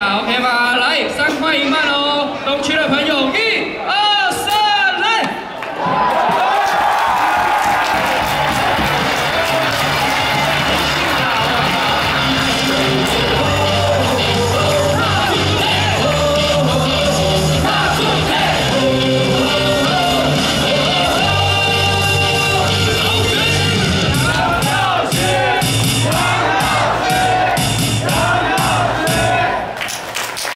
Oh, okay.